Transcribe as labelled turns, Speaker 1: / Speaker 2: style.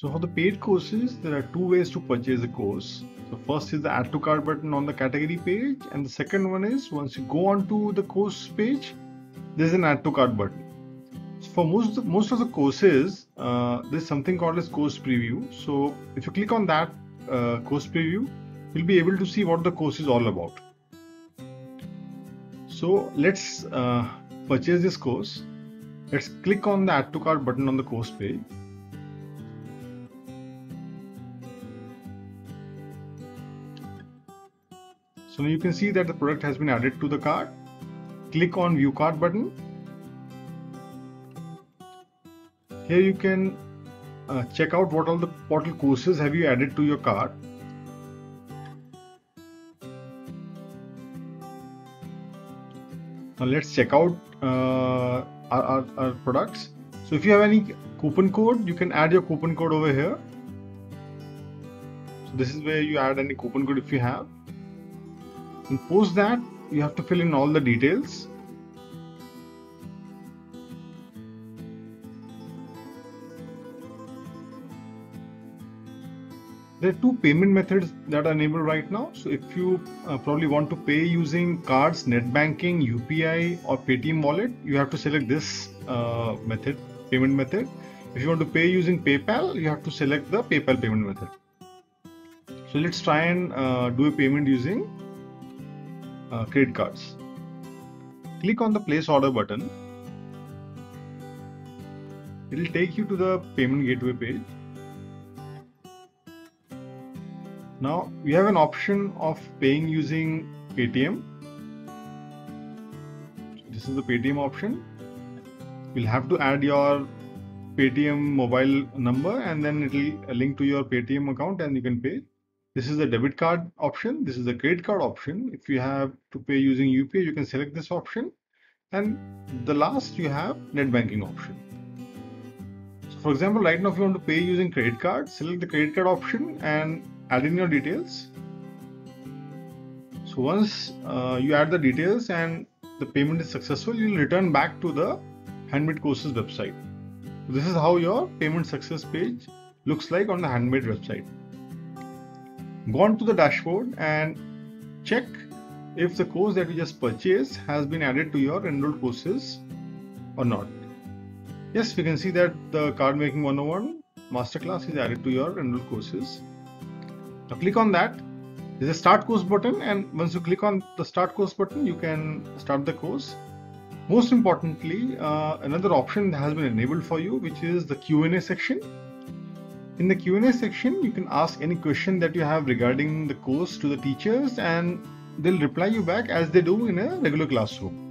Speaker 1: So for the paid courses, there are two ways to purchase a course. So first is the add to cart button on the category page and the second one is once you go onto the course page, there's an add to cart button. So for most, most of the courses, uh, there's something called as course preview. So if you click on that uh, course preview, you'll be able to see what the course is all about. So let's uh, purchase this course. Let's click on the add to cart button on the course page. So now you can see that the product has been added to the cart. Click on view cart button. Here you can uh, check out what all the portal courses have you added to your cart. Now let's check out uh, our, our, our products. So if you have any coupon code, you can add your coupon code over here. So this is where you add any coupon code if you have and post that you have to fill in all the details. There are two payment methods that are enabled right now. So if you uh, probably want to pay using cards net banking upi or paytm wallet you have to select this uh, method payment method. If you want to pay using paypal you have to select the paypal payment method. So let's try and uh, do a payment using uh, credit cards. Click on the place order button. It will take you to the payment gateway page. Now we have an option of paying using Paytm. This is the Paytm option. You'll have to add your Paytm mobile number and then it will link to your Paytm account and you can pay. This is the debit card option. This is the credit card option. If you have to pay using UPI, you can select this option. And the last you have net banking option. So for example, right now if you want to pay using credit card, select the credit card option and add in your details. So once uh, you add the details and the payment is successful, you'll return back to the Handmade Courses website. This is how your payment success page looks like on the Handmade website go on to the dashboard and check if the course that you just purchased has been added to your enrolled courses or not. Yes, we can see that the card making 101 masterclass is added to your enrolled courses. Now click on that. There's a start course button and once you click on the start course button, you can start the course. Most importantly, uh, another option has been enabled for you, which is the Q&A section. In the Q&A section, you can ask any question that you have regarding the course to the teachers and they'll reply you back as they do in a regular classroom.